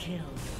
Kill.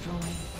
destroyed.